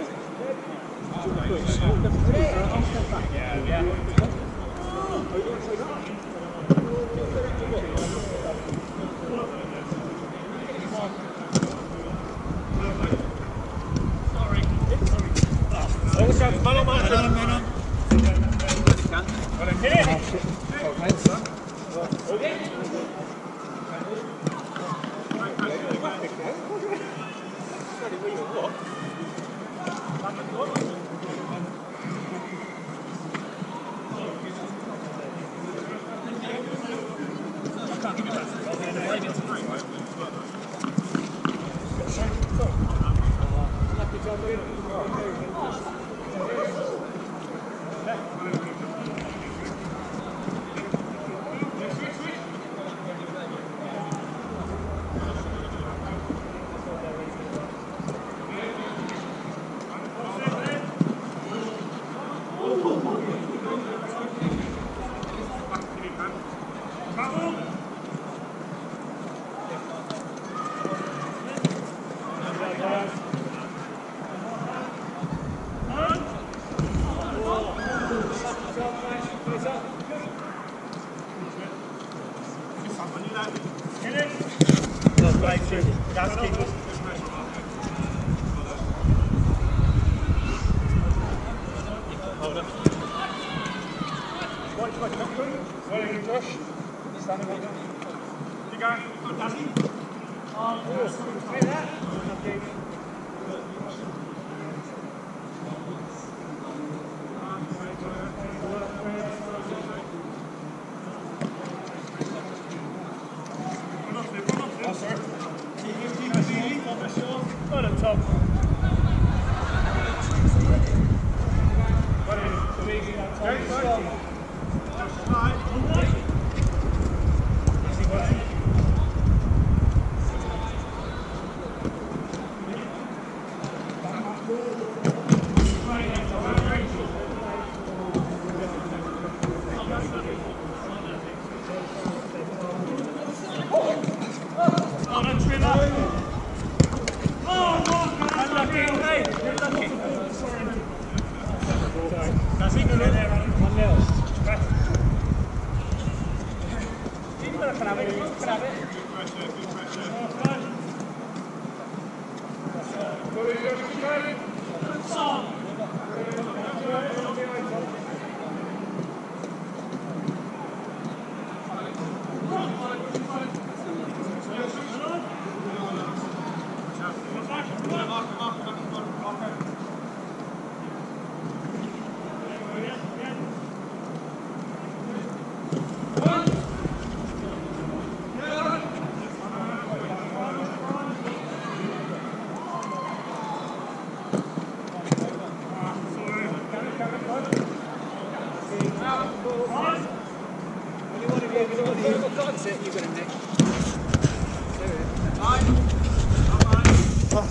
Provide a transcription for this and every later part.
Tom, you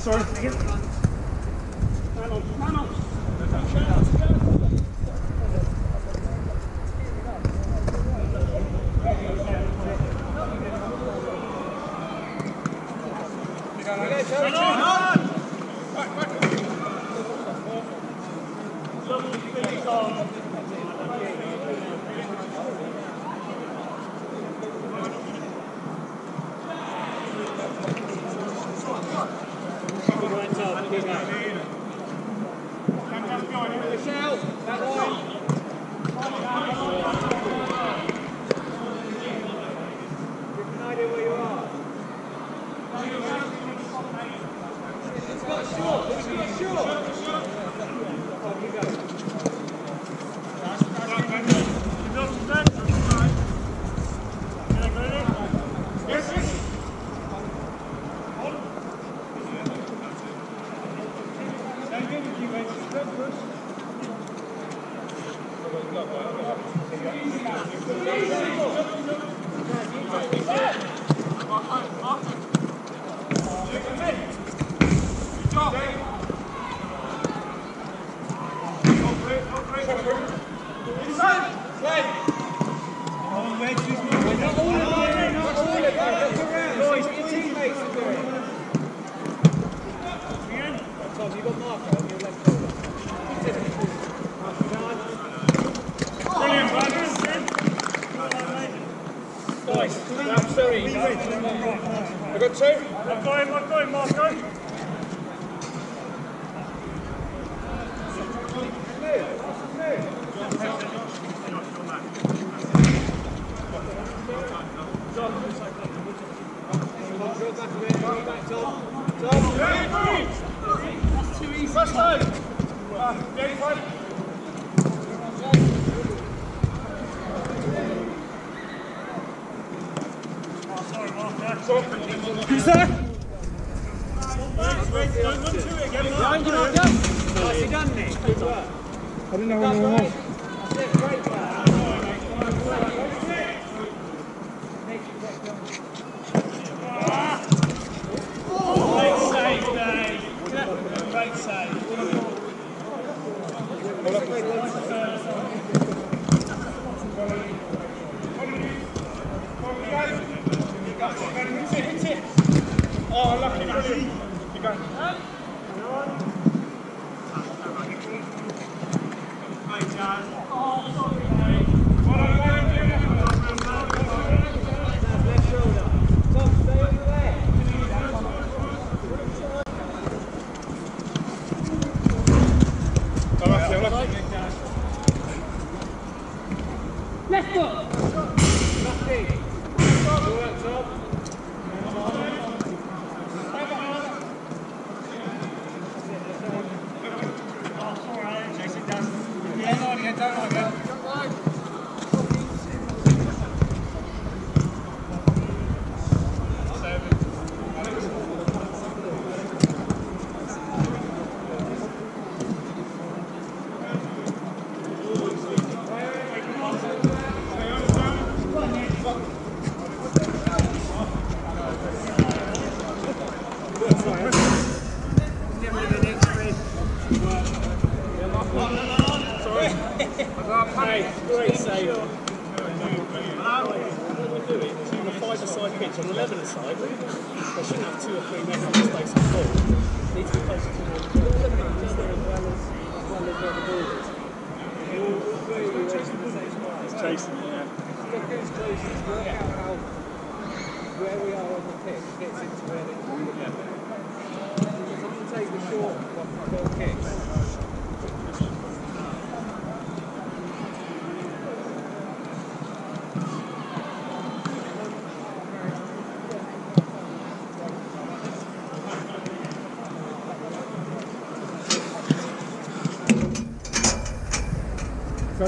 got Marco on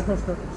Gracias, doctor.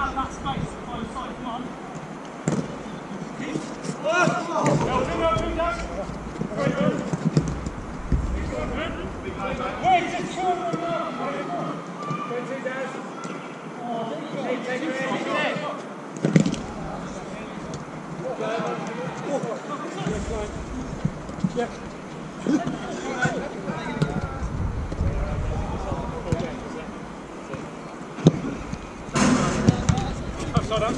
Come on. Yeah.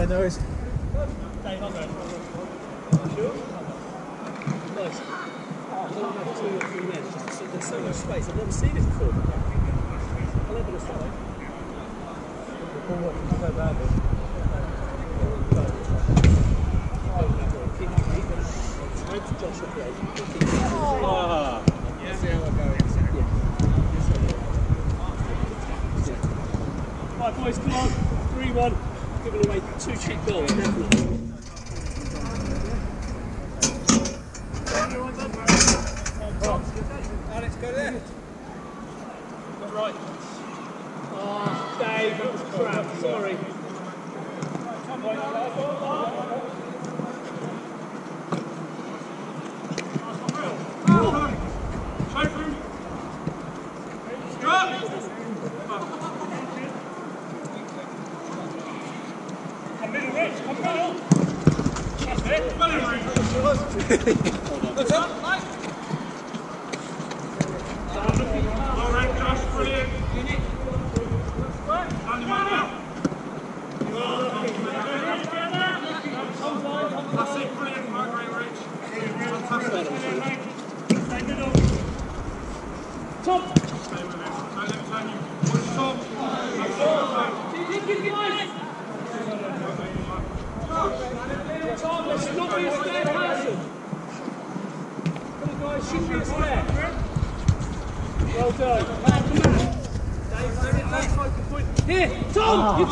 it goes. Right, boys, come on. 3 1. Giving away two cheap goals, definitely. Alex, go there. Right. Oh, Dave, that was crap. Sorry.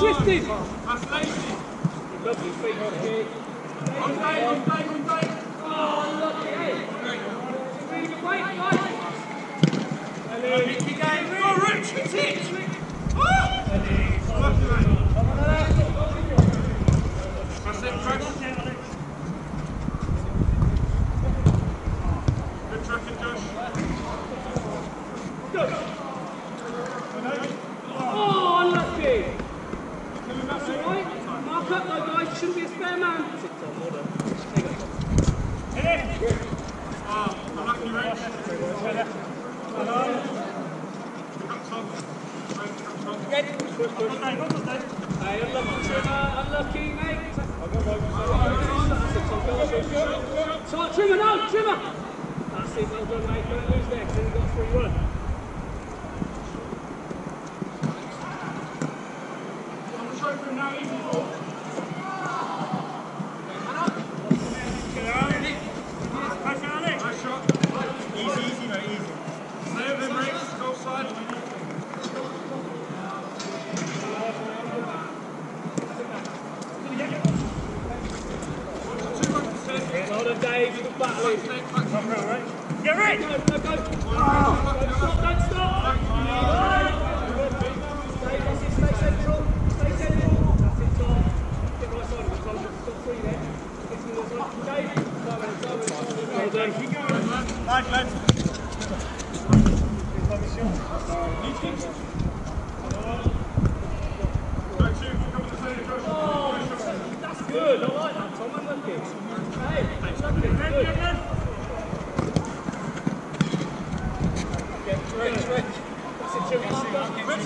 Twisting!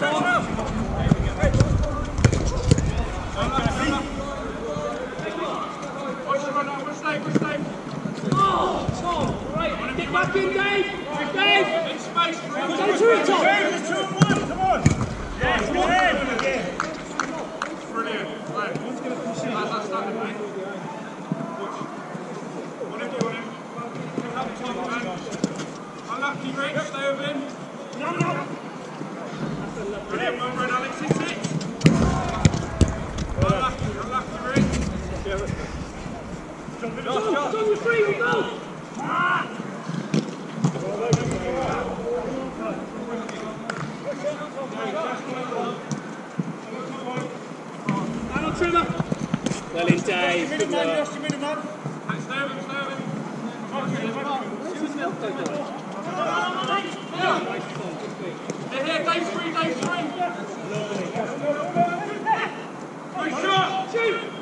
Dave! Dave! Dave! Dave! Dave! Dave! Dave! Dave! Dave! Dave! Dave! Well, it's Dave. Minute day three, day three. Good shot. Shoot.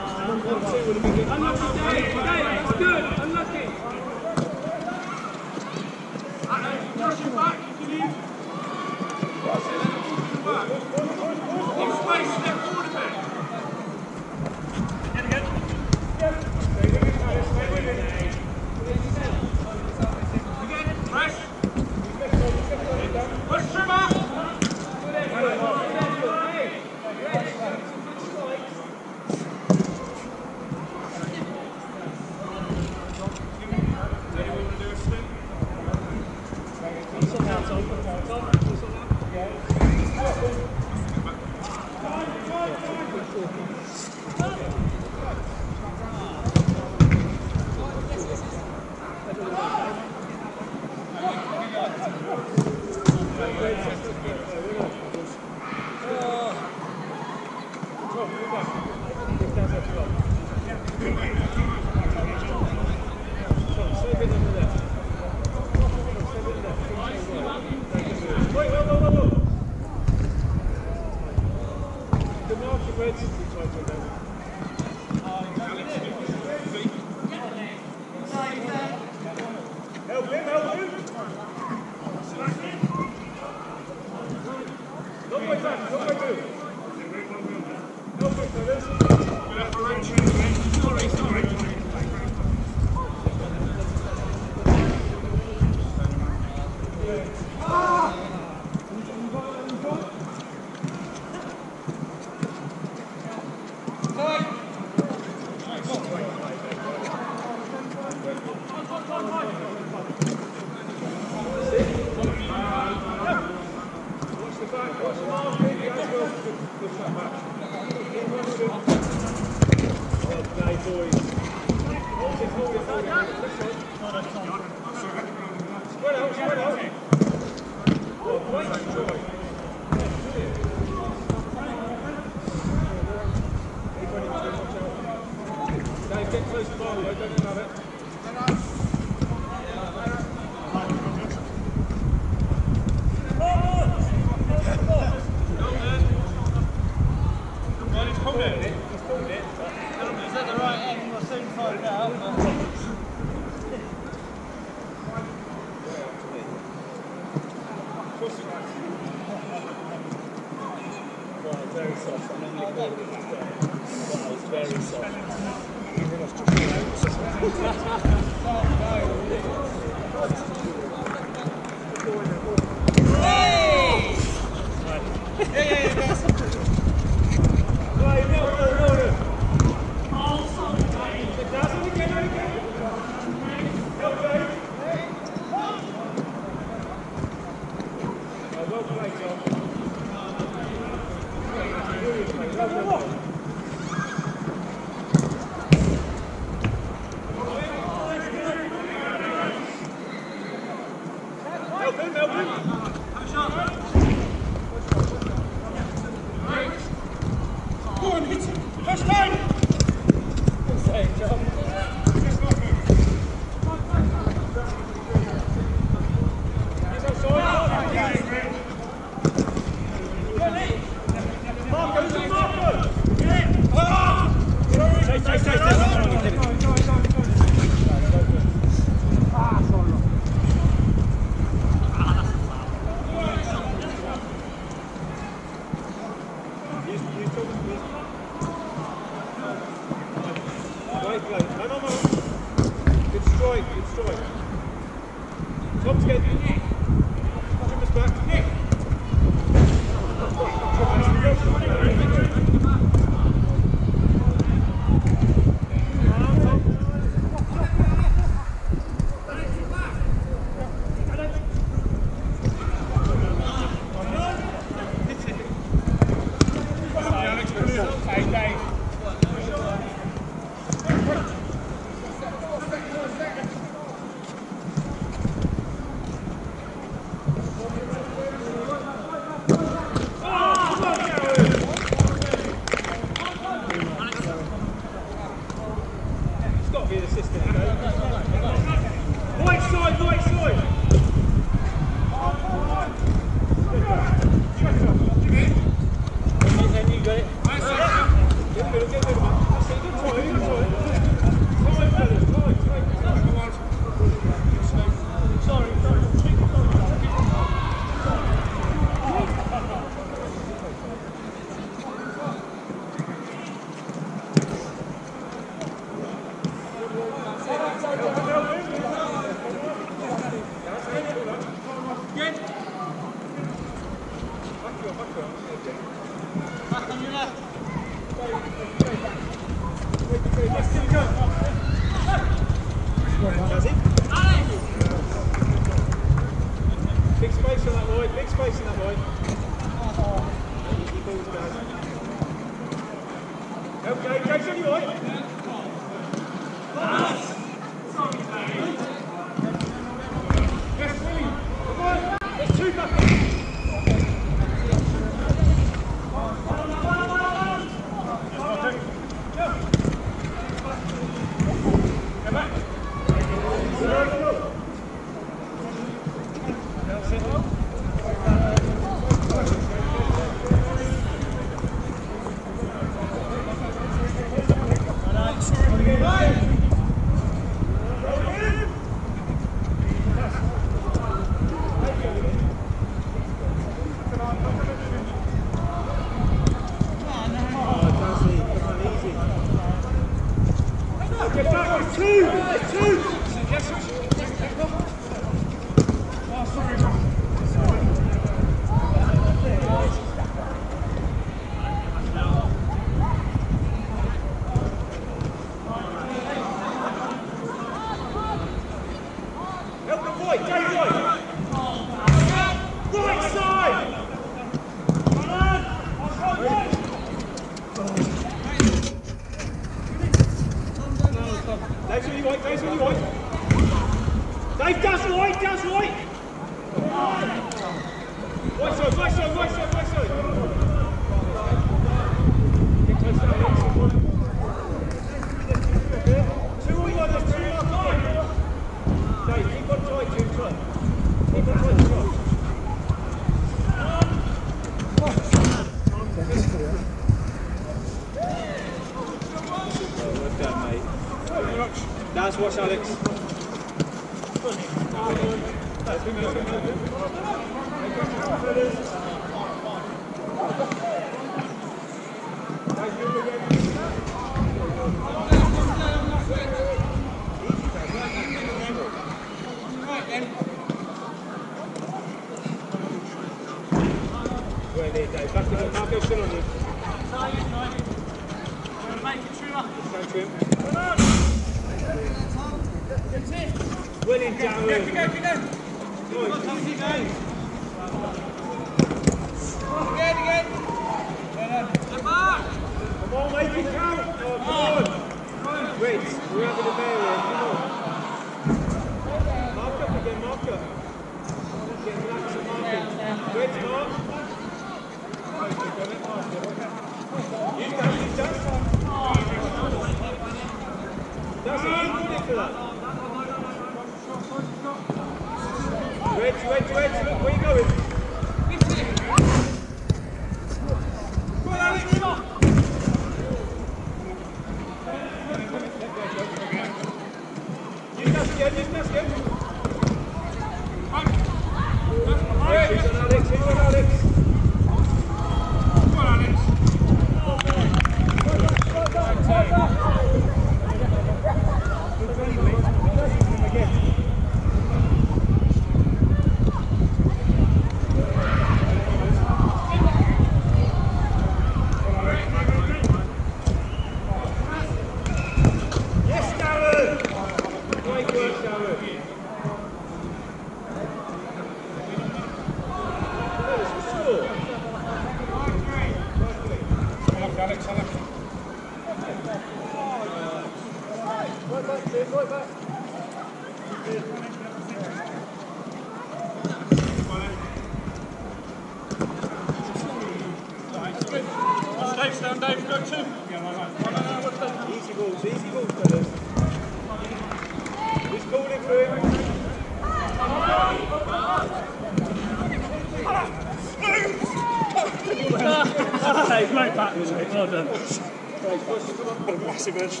great, great back, wasn't it? Well done. What a massive edge.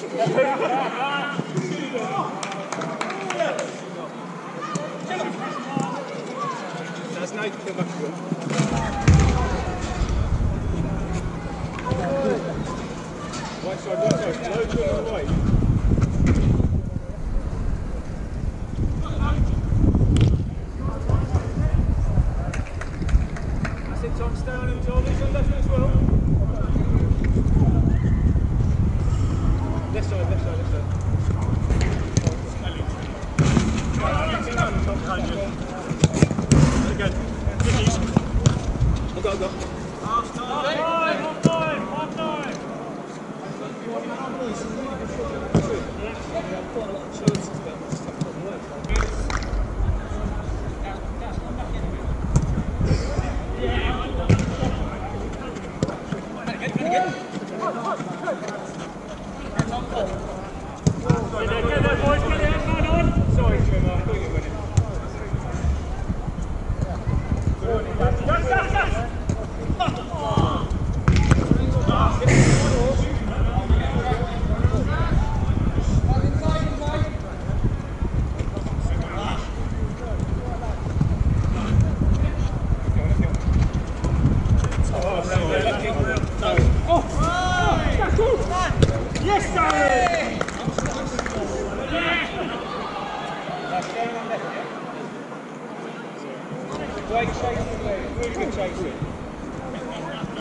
That's nice to back to him. Right side, right side. Low to the right.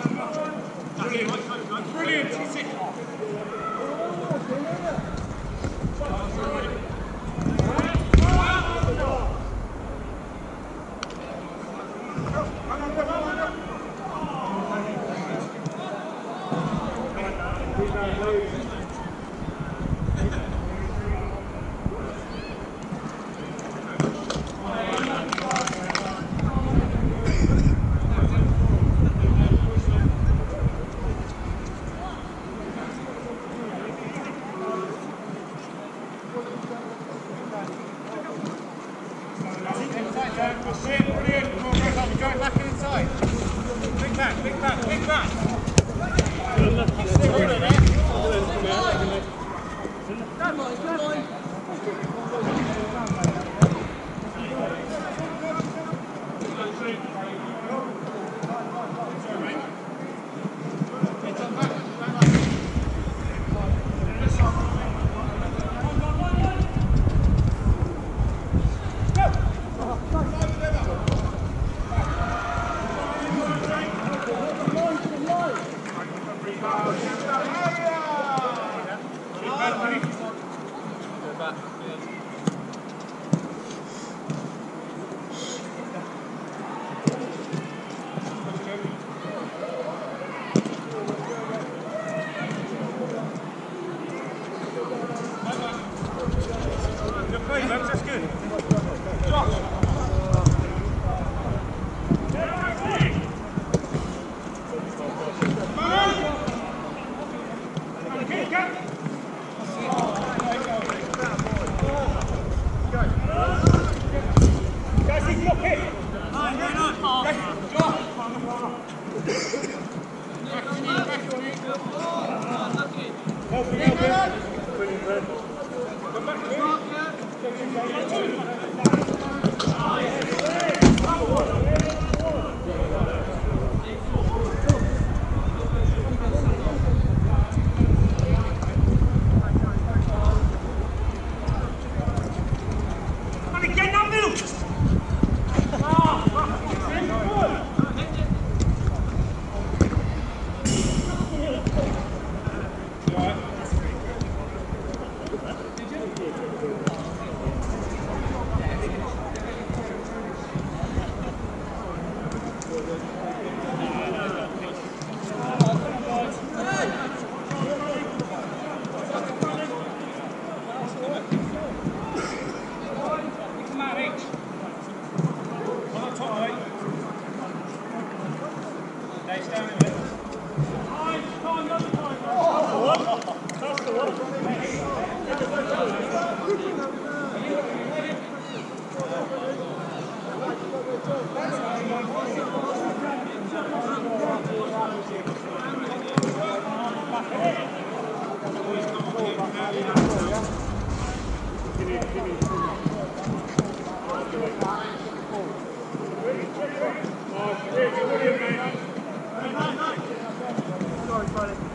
left, straight. করে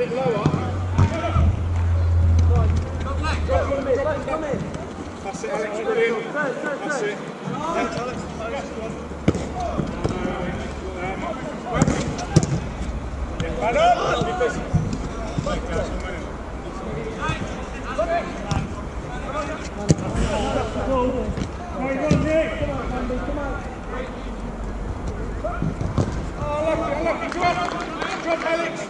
bit lower. That's it, Alex. Brilliant. That's it. That's Alex. Back up! Because... Like, guys, I'm winning. Oh, lucky, lucky, drop! Drop, Alex!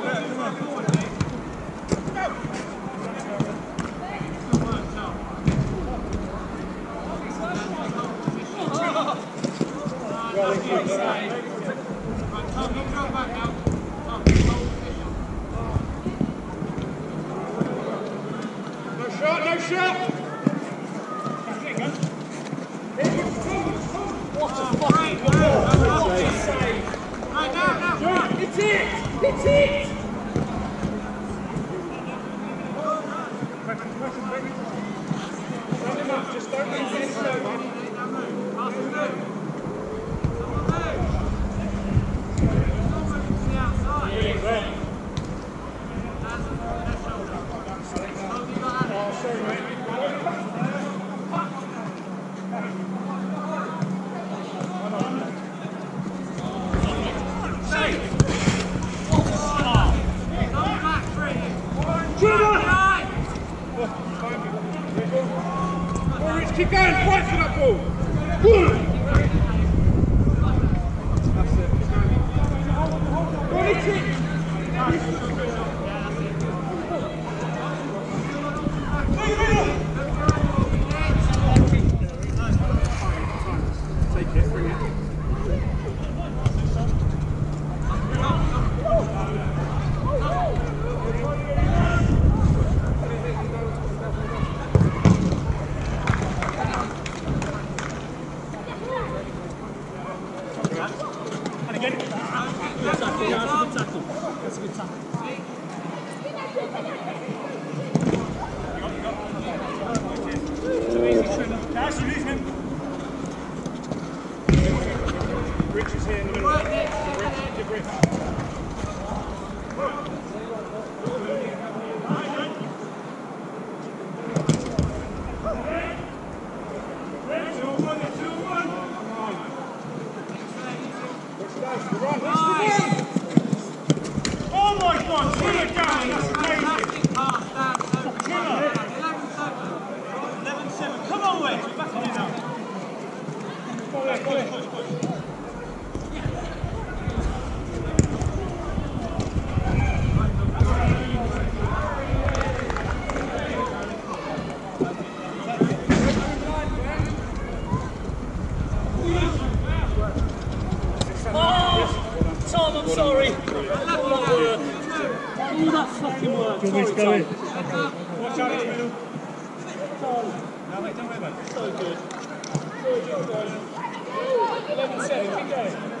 ficar em força na povo! Cura! Człowiek z kawy. Dawaj, dawaj, dawaj. 11-7, keep going.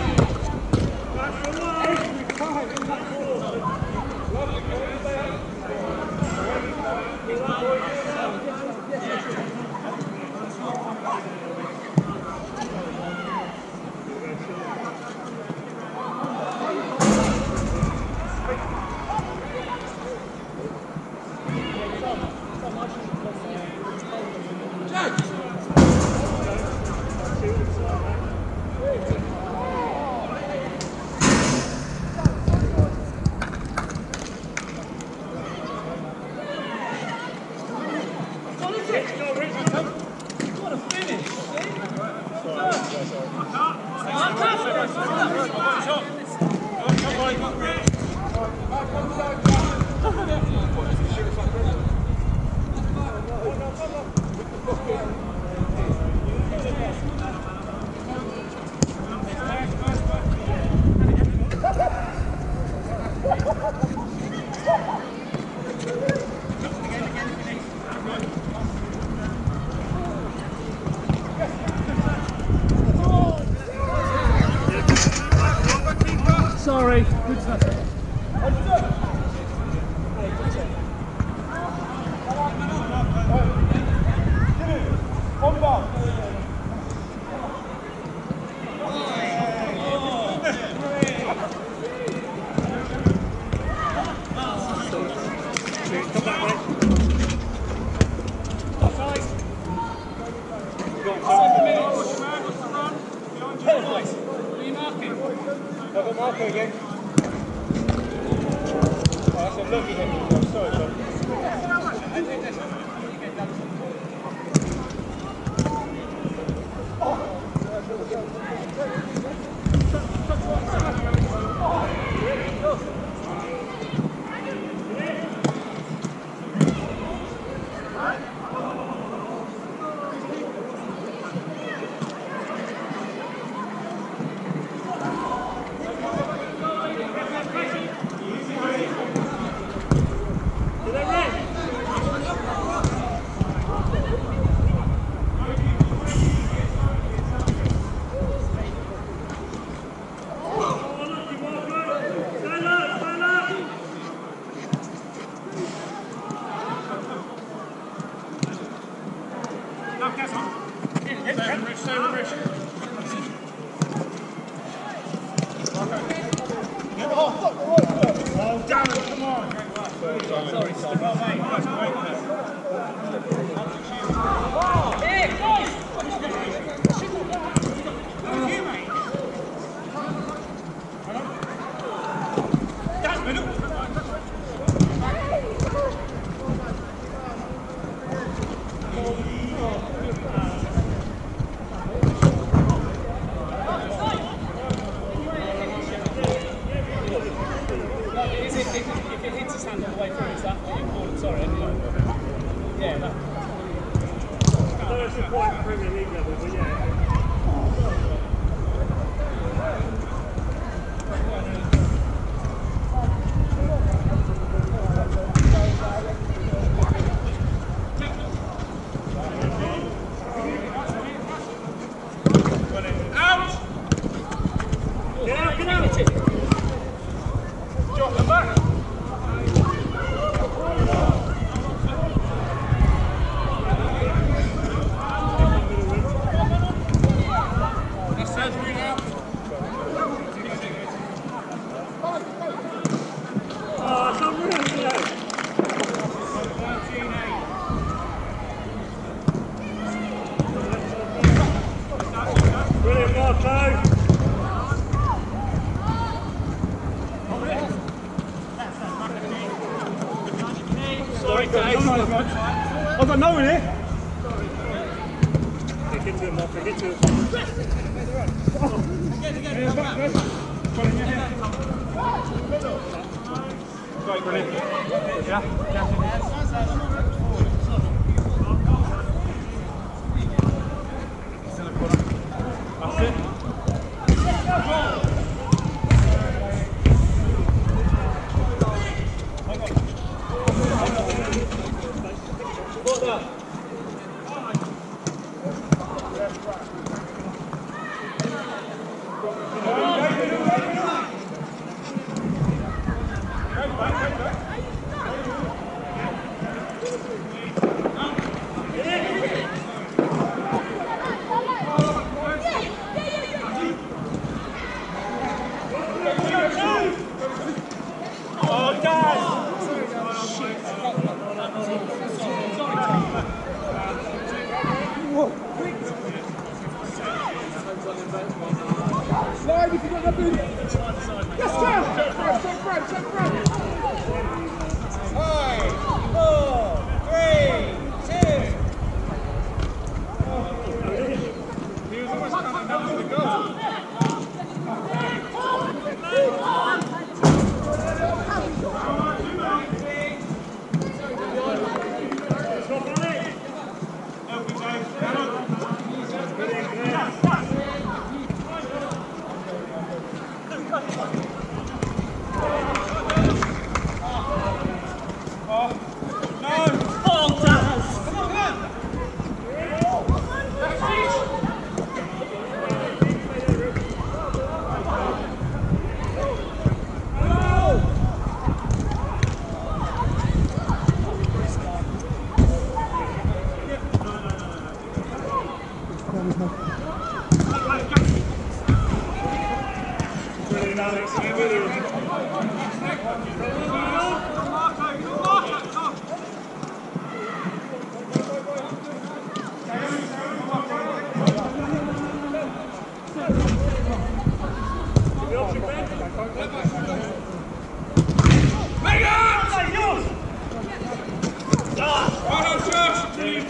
Okay, okay. if it hits his hand on the way through, is that what you? Sorry. Yeah, Premier League level, but yeah.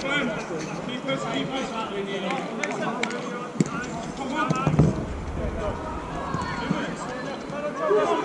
Thank you.